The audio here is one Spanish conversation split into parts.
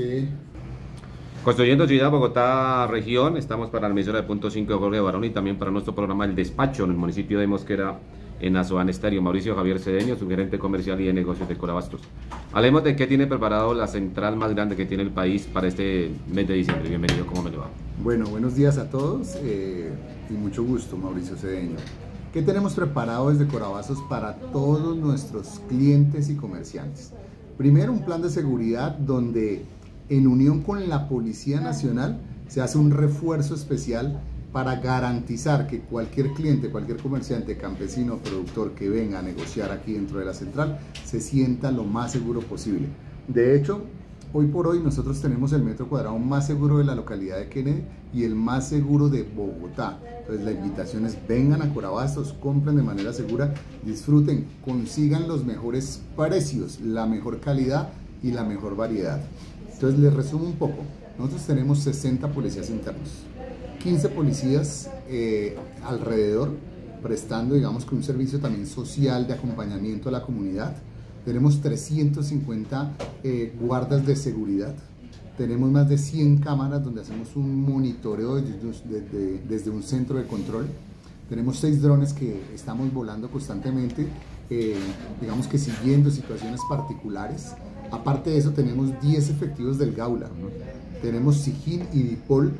Sí. Construyendo Ciudad Bogotá Región, estamos para la emisora de punto 5 de Jorge Barón y también para nuestro programa El Despacho en el municipio de Mosquera, en Azoán Estéreo. Mauricio Javier Cedeño, su gerente comercial y de negocios de Corabastos. Hablemos de qué tiene preparado la central más grande que tiene el país para este mes de diciembre. Bienvenido, ¿cómo me le va? Bueno, buenos días a todos eh, y mucho gusto, Mauricio Cedeño. ¿Qué tenemos preparado desde Corabastos para todos nuestros clientes y comerciantes? Primero, un plan de seguridad donde en unión con la Policía Nacional, se hace un refuerzo especial para garantizar que cualquier cliente, cualquier comerciante, campesino, productor que venga a negociar aquí dentro de la central se sienta lo más seguro posible. De hecho, hoy por hoy nosotros tenemos el metro cuadrado más seguro de la localidad de Kennedy y el más seguro de Bogotá. Entonces la invitación es vengan a Corabastos, compren de manera segura, disfruten, consigan los mejores precios, la mejor calidad y la mejor variedad. Entonces les resumo un poco. Nosotros tenemos 60 policías internos, 15 policías eh, alrededor prestando, digamos, que un servicio también social de acompañamiento a la comunidad. Tenemos 350 eh, guardas de seguridad. Tenemos más de 100 cámaras donde hacemos un monitoreo desde, desde, un centro de control. Tenemos 6 drones que estamos volando constantemente, eh, digamos que siguiendo situaciones particulares. Aparte de eso, tenemos 10 efectivos del Gaula. Tenemos Sijín y Dipol,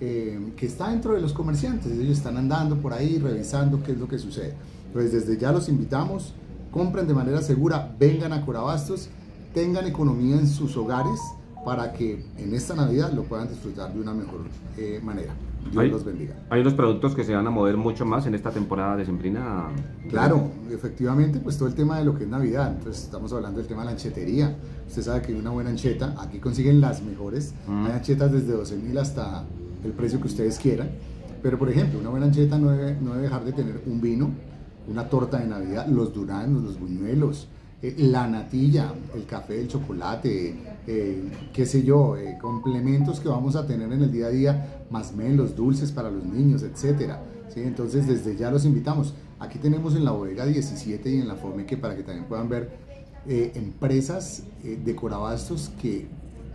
eh, que está dentro de los comerciantes. Ellos están andando por ahí, revisando qué es lo que sucede. Entonces, desde ya los invitamos, compren de manera segura, vengan a Corabastos, tengan economía en sus hogares para que en esta Navidad lo puedan disfrutar de una mejor eh, manera. Dios hay, los bendiga. Hay unos productos que se van a mover mucho más en esta temporada de Sembrina. Claro, efectivamente, pues todo el tema de lo que es Navidad. Entonces estamos hablando del tema de la anchetería. Usted sabe que una buena ancheta, aquí consiguen las mejores. Mm. Hay anchetas desde 12 mil hasta el precio que ustedes quieran. Pero por ejemplo, una buena ancheta no debe, no debe dejar de tener un vino, una torta de Navidad, los duranos, los buñuelos, eh, la natilla, el café, el chocolate, eh, qué sé yo, eh, complementos que vamos a tener en el día a día, más menos dulces para los niños, etcétera. ¿sí? Entonces, desde ya los invitamos. Aquí tenemos en la bodega 17 y en la que para que también puedan ver empresas de Corabastos que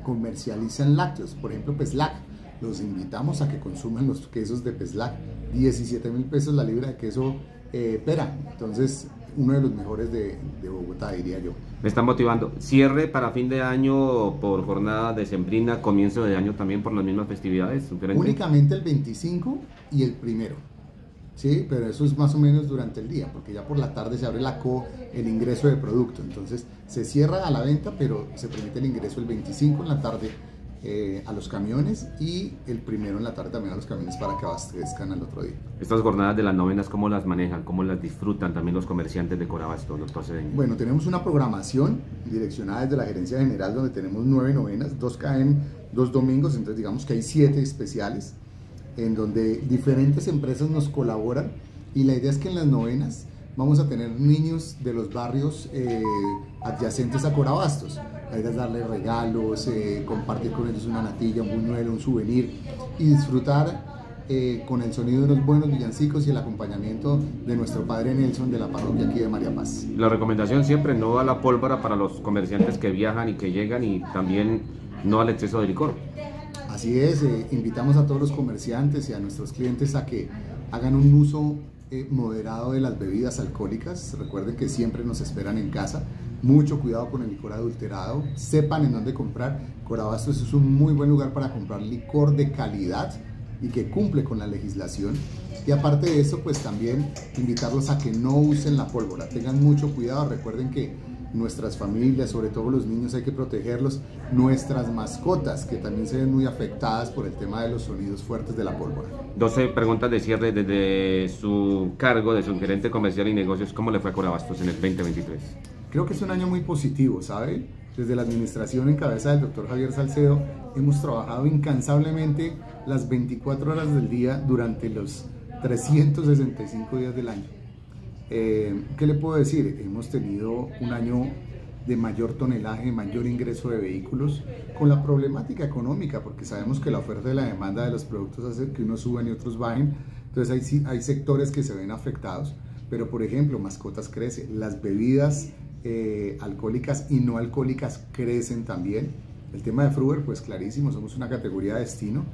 comercializan lácteos, por ejemplo, Peslac. Los invitamos a que consuman los quesos de Peslac, 17 mil pesos la libra de queso pera. Entonces, uno de los mejores de, Bogotá, diría yo. Me está motivando. Cierre para fin de año por jornada de Sembrina, comienzo de año también por las mismas festividades. Únicamente el 25 y el primero. Sí, pero eso es más o menos durante el día, porque ya por la tarde se abre la CO, el ingreso de producto. Entonces se cierra a la venta, pero se permite el ingreso el 25 en la tarde eh, a los camiones y el primero en la tarde también a los camiones para que abastezcan al otro día. Estas jornadas de las novenas, ¿cómo las manejan? ¿Cómo las disfrutan también los comerciantes de Corabasto, doctor Cedeño? Bueno, tenemos una programación direccionada desde la Gerencia General donde tenemos nueve novenas, dos caen dos domingos, entonces digamos que hay siete especiales en donde diferentes empresas nos colaboran y la idea es que en las novenas vamos a tener niños de los barrios eh, adyacentes a Corabastos. La idea es darles regalos, eh, compartir con ellos una natilla, un buñuelo, un souvenir y disfrutar eh, con el sonido de unos buenos villancicos y el acompañamiento de nuestro padre Nelson de la parroquia aquí de María Paz. La recomendación siempre no a la pólvora para los comerciantes que viajan y que llegan y también no al exceso de licor. Así es, invitamos a todos los comerciantes y a nuestros clientes a que hagan un uso eh, moderado de las bebidas alcohólicas. Recuerden que siempre nos esperan en casa. Mucho cuidado con el licor adulterado. Sepan en dónde comprar. Corabastos es un muy buen lugar para comprar licor de calidad y que cumple con la legislación. Y aparte de eso, pues también invitarlos a que no usen la pólvora. Tengan mucho cuidado. Recuerden que nuestras familias, sobre todo los niños, hay que protegerlos, nuestras mascotas, que también se ven muy afectadas por el tema de los sonidos fuertes de la pólvora. 12 preguntas de cierre desde su cargo de su gerente comercial y negocios, ¿cómo le fue a Corabastos en el 2023? Creo que es un año muy positivo, ¿sabe? Desde la administración en cabeza del doctor Javier Salcedo hemos trabajado incansablemente las 24 horas del día durante los 365 días del año eh, ¿Qué le puedo decir? Hemos tenido un año de mayor tonelaje, mayor ingreso de vehículos, con la problemática económica, porque sabemos que la oferta y la demanda de los productos hace que unos suban y otros bajen, entonces hay, hay sectores que se ven afectados, pero por ejemplo, mascotas crece, las bebidas eh, alcohólicas y no alcohólicas crecen también, El tema de Fruber, pues clarísimo, somos una categoría de destino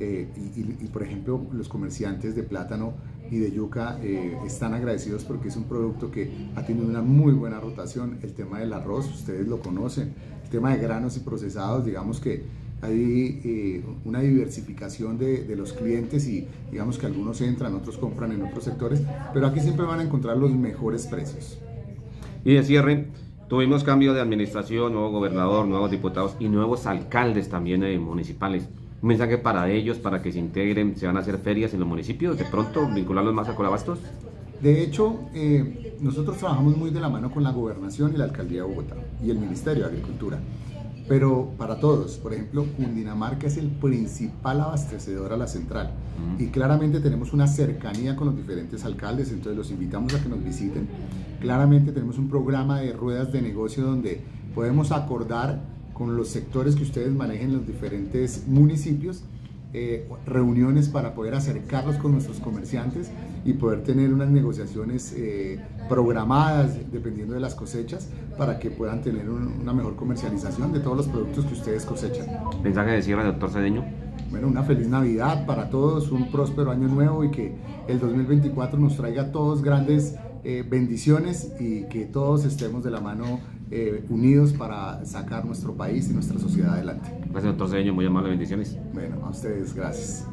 eh, y, por ejemplo los comerciantes de plátano y de yuca eh, están agradecidos porque es un producto que ha tenido una muy buena rotación. El tema del arroz, ustedes lo conocen. El tema de granos y procesados, digamos que hay eh, una diversificación de, de, los clientes y digamos que algunos entran, otros compran en otros sectores, pero aquí siempre van a encontrar los mejores precios. Y de cierre, tuvimos cambio de administración, nuevo gobernador, nuevos diputados y nuevos alcaldes también municipales un mensaje para ellos, para que se integren, se van a hacer ferias en los municipios, de pronto vincularlos más a Colabastos? De hecho, eh, nosotros trabajamos muy de la mano con la gobernación y la alcaldía de Bogotá y el Ministerio de Agricultura. Pero para todos, por ejemplo, Cundinamarca es el principal abastecedor a la central y claramente tenemos una cercanía con los diferentes alcaldes, entonces los invitamos a que nos visiten. Claramente tenemos un programa de ruedas de negocio donde podemos acordar con los sectores que ustedes manejen en los diferentes municipios, eh, reuniones para poder acercarlos con nuestros comerciantes y poder tener unas negociaciones eh, programadas dependiendo de las cosechas para que puedan tener una mejor comercialización de todos los productos que ustedes cosechan. ¿Mensaje de cierre, doctor Cedeño? Bueno, una feliz Navidad para todos, un próspero año nuevo y que el 2024 nos traiga a todos grandes eh, bendiciones y que todos estemos de la mano eh, unidos para sacar nuestro país y nuestra sociedad adelante. Gracias, doctor Cedeño, muy amable, bendiciones. Bueno, a ustedes, gracias.